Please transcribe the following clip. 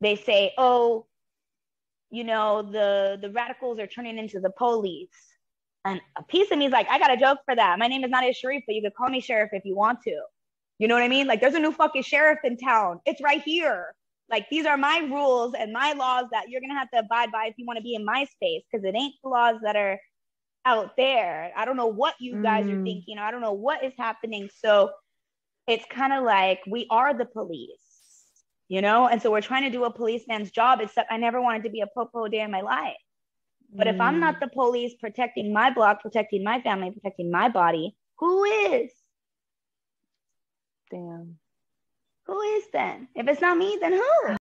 they say, oh, you know, the the radicals are turning into the police. And a piece of me is like, I got a joke for that. My name is Nadia Sharif, but you could call me sheriff if you want to. You know what I mean? Like, there's a new fucking sheriff in town. It's right here. Like, these are my rules and my laws that you're gonna have to abide by if you want to be in my space, because it ain't the laws that are out there. I don't know what you guys mm. are thinking. I don't know what is happening. So it's kind of like we are the police you know? And so we're trying to do a policeman's job, except I never wanted to be a popo day in my life. But mm. if I'm not mm. the police protecting my block, protecting my family, protecting my body, who is? Damn. Who is then? If it's not me, then who?